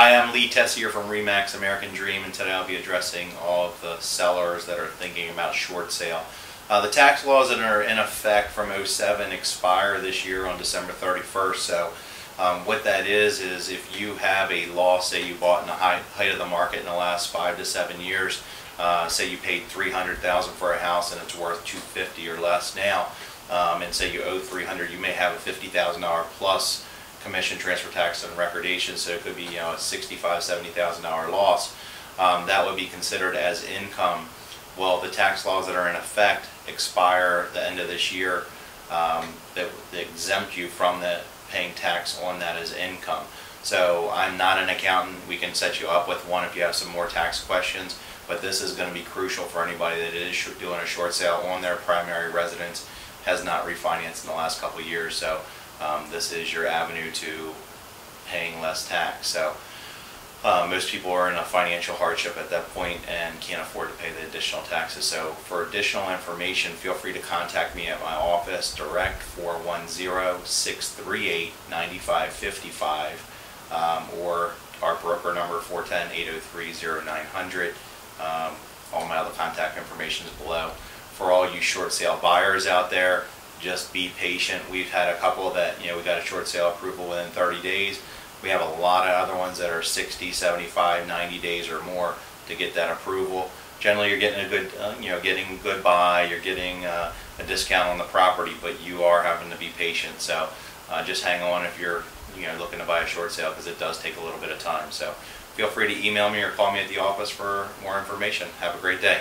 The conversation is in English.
Hi, I'm Lee Tessier from RE/MAX American Dream, and today I'll be addressing all of the sellers that are thinking about short sale. Uh, the tax laws that are in effect from 07 expire this year on December 31st. So, um, what that is is if you have a loss, say you bought in the high, height of the market in the last five to seven years, uh, say you paid 300,000 for a house and it's worth 250 or less now, um, and say you owe 300, you may have a $50,000 plus commission, transfer tax, and recordation, so it could be, you know, a sixty-five, seventy thousand dollar loss. Um, that would be considered as income. Well, the tax laws that are in effect expire the end of this year um, that, that exempt you from the paying tax on that as income. So I'm not an accountant. We can set you up with one if you have some more tax questions. But this is going to be crucial for anybody that is doing a short sale on their primary residence, has not refinanced in the last couple years. So um, this is your avenue to paying less tax. So uh, most people are in a financial hardship at that point and can't afford to pay the additional taxes. So for additional information, feel free to contact me at my office, direct 410-638-9555, um, or our broker number 410-803-0900. Um, all my other contact information is below. For all you short sale buyers out there, just be patient. We've had a couple that, you know, we got a short sale approval within 30 days. We have a lot of other ones that are 60, 75, 90 days or more to get that approval. Generally, you're getting a good, uh, you know, getting good buy, you're getting uh, a discount on the property, but you are having to be patient. So uh, just hang on if you're, you know, looking to buy a short sale because it does take a little bit of time. So feel free to email me or call me at the office for more information. Have a great day.